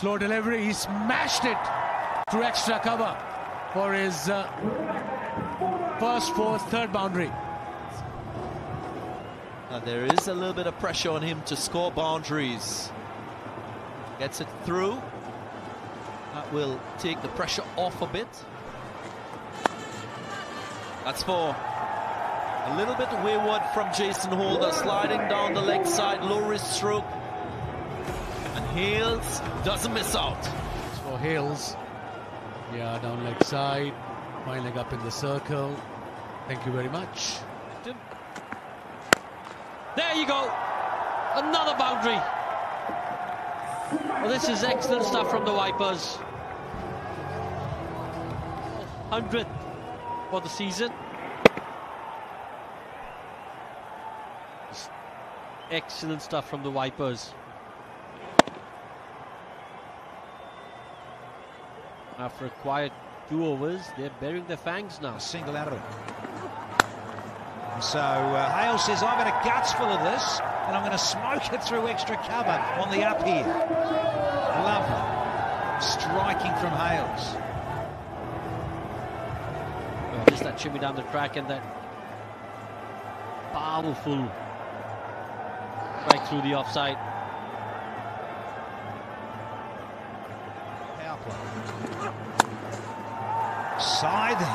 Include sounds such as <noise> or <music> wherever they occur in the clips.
Slow delivery. He smashed it through extra cover for his uh, first, fourth, third boundary. And there is a little bit of pressure on him to score boundaries. Gets it through. That will take the pressure off a bit. That's four. A little bit wayward from Jason Holder, sliding down the leg side, low risk stroke. Hales doesn't miss out. For Hales. Yeah, down leg side, my leg up in the circle. Thank you very much. There you go. Another boundary. Well, this is excellent stuff from the Vipers. 100th for the season. Excellent stuff from the Vipers. After a quiet two overs, they're bearing their fangs now. Single out of it. So uh, Hale says, I've got a guts full of this, and I'm going to smoke it through extra cover on the up here. Lovely. Striking from Hales. Well, just that shimmy down the track and that powerful right through the offside. Scything.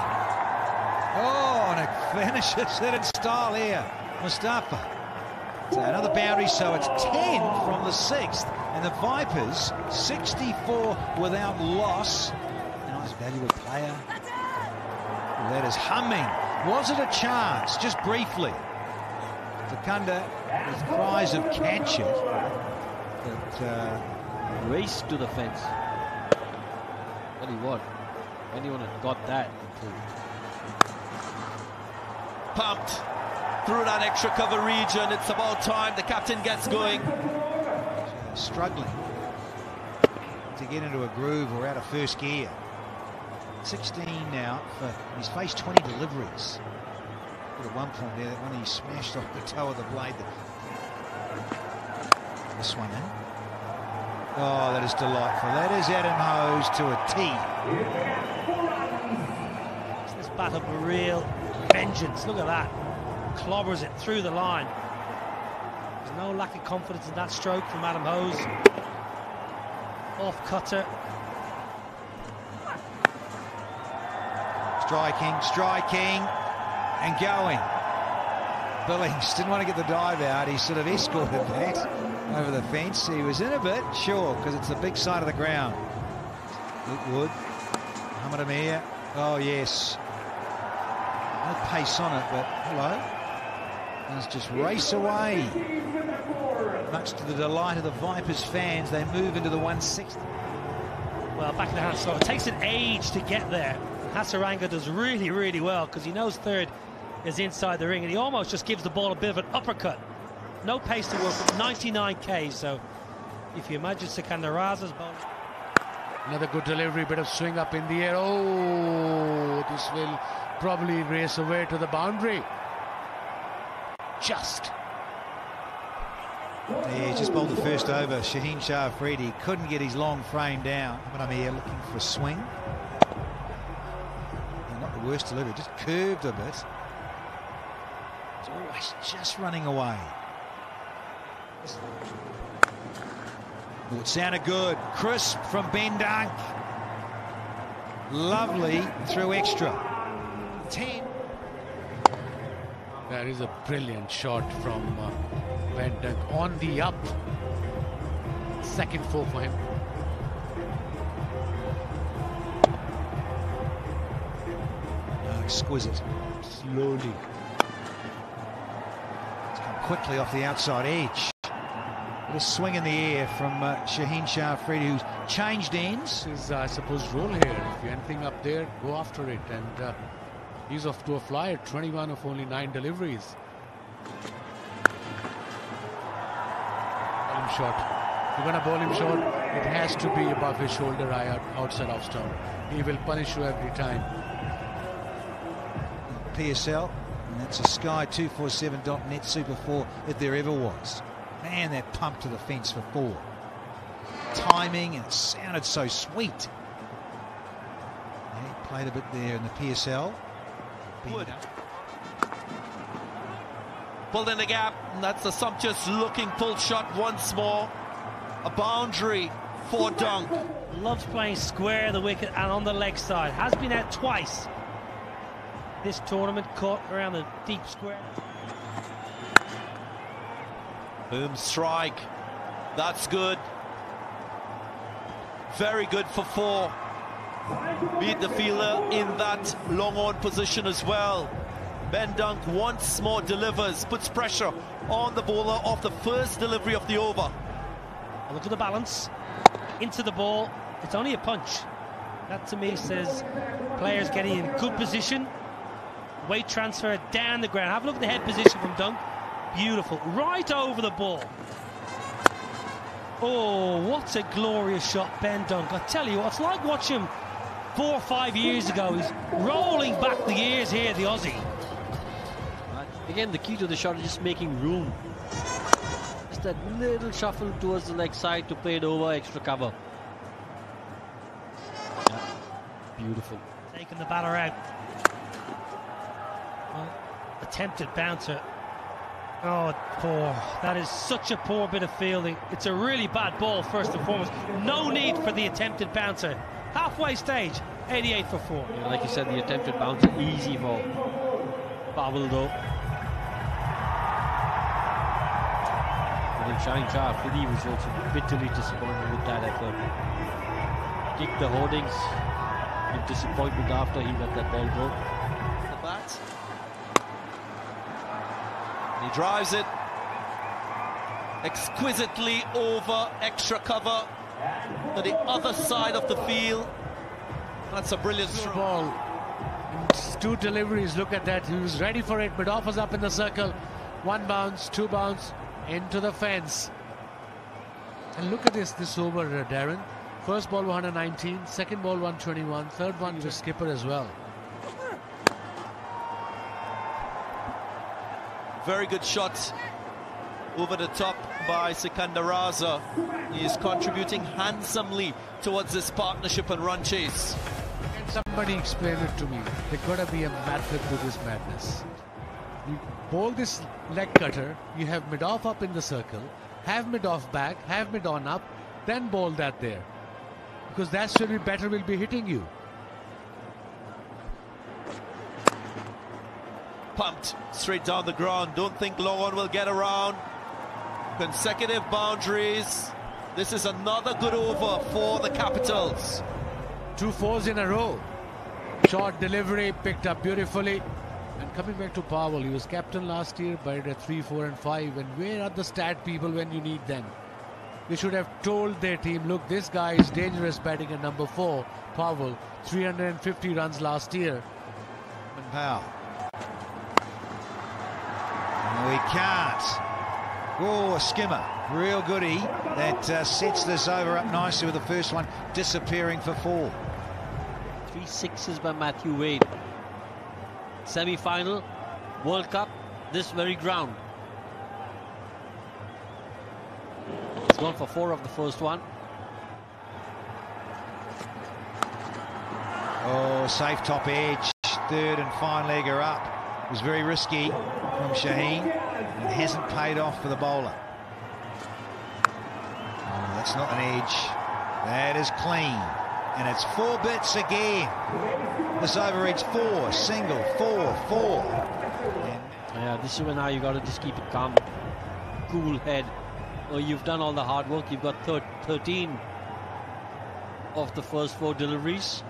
Oh, and it finishes it in style here. Mustafa. So another boundary, so it's 10 from the sixth. And the Vipers, 64 without loss. Nice valuable player. That is humming. Was it a chance? Just briefly. Takunda with cries of catch it. But uh, Race to the fence. Tell you what, anyone had got that. Pumped through that extra cover region. It's about time the captain gets going. struggling to get into a groove or out of first gear. 16 now for his face 20 deliveries. But at one point there, that one he smashed <laughs> off the toe of the blade. This one then. Oh, that is delightful. That is Adam Hose to a T. This bat of real vengeance. Look at that. Clobbers it through the line. There's no lack of confidence in that stroke from Adam Hose. Off cutter. Striking, striking, and going. Billings didn't want to get the dive out. He sort of escorted that over the fence. He was in a bit, sure, because it's the big side of the ground. Luke Wood, Muhammad Amir. Oh, yes. No pace on it, but hello. Let's just race away. Much to the delight of the Vipers fans, they move into the 160. Well, back in the hand slow. It takes an age to get there. Hasaranga does really, really well because he knows third is inside the ring and he almost just gives the ball a bit of an uppercut. No pace to work with 99 K. So if you imagine Sikandar Raza's ball. Another good delivery, bit of swing up in the air. Oh, this will probably race away to the boundary. Just. Yeah, he just bowled the first over. Shaheen Shah Afridi couldn't get his long frame down. But I'm here looking for a swing. Yeah, not the worst delivery, just curved a bit. It's always just running away. Oh, it sounded good. Crisp from Ben Dunk. Lovely through extra. 10. That is a brilliant shot from uh, Ben Dunk on the up. Second four for him. Oh, exquisite. Slowly. Quickly off the outside edge. Of swing in the air from uh, Shaheen Shah Afridi, who's changed ends. This is, I suppose, role here. If you're anything up there, go after it. And uh, he's off to a flyer. 21 of only nine deliveries. Ball him short. If you're going to bowl him short, it has to be above his shoulder eye outside off stump. He will punish you every time. PSL, and that's a Sky247.net Super 4 if there ever was. Man, that pump to the fence for four. timing, and it sounded so sweet. Yeah, played a bit there in the PSL. Wood. Pulled in the gap, and that's a sumptuous looking pull shot once more. A boundary for Dunk. Loves playing square the wicket and on the leg side. Has been out twice this tournament, caught around the deep square. Boom strike. That's good. Very good for four. Beat the fielder in that long on position as well. Ben Dunk once more delivers, puts pressure on the bowler off the first delivery of the over. Look at the balance. Into the ball. It's only a punch. That to me says players getting in good position. Weight transfer down the ground. Have a look at the head position from Dunk. Beautiful. Right over the ball. Oh, what a glorious shot, Ben Dunk. I tell you, it's like watching four or five years ago. He's rolling back the years here, the Aussie. Again, the key to the shot is just making room. Just that little shuffle towards the leg side to play it over extra cover. Yeah. Beautiful. Taking the batter out. Attempted bouncer. Oh, poor. That is such a poor bit of fielding. It's a really bad ball, first and foremost. No need for the attempted bouncer. Halfway stage, 88 for four. Yeah, like you said, the attempted bouncer easy ball. Though. I think Shaheen Shah Afridi was also bitterly disappointed with that effort. Kicked the hoardings in disappointment after he let that ball go. He drives it exquisitely over extra cover to the other side of the field. That's a brilliant Slow ball. In two deliveries. Look at that. He was ready for it. but offers up in the circle. One bounce, two bounce, into the fence. And look at this, this over, uh, Darren. First ball 119, second ball 121, third one to skipper as well. Very good shot over the top by Sikandar Raza. He is contributing handsomely towards this partnership and run chase. Can somebody explain it to me? There gotta be a method to this madness. You bowl this leg cutter, you have mid off up in the circle, have mid off back, have mid on up, then bowl that there. Because that should be better, will be hitting you. Pumped straight down the ground. Don't think long on will get around. Consecutive boundaries. This is another good over for the Capitals. Two fours in a row. Short delivery picked up beautifully. And coming back to Powell, he was captain last year, but at 3, 4, and 5. And where are the stat people when you need them? They should have told their team, look, this guy is dangerous batting at number 4, Powell. 350 runs last year. And Powell. He can't. Oh, a skimmer. Real goody. That uh, sets this over up nicely with the first one disappearing for four. Three sixes by Matthew Wade. Semi final, World Cup, this very ground. He's gone for four of the first one. Oh, safe top edge. Third and fine legger up. It was very risky from Shaheen. And it hasn't paid off for the bowler. Oh, that's not an edge. That is clean. And it's four bits again. This over reads four, single, four, four. And Yeah, this is where now you got to just keep it calm, cool head. Oh, you've done all the hard work. You've got thir 13 of the first four deliveries.